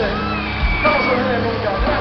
对告诉他些也中对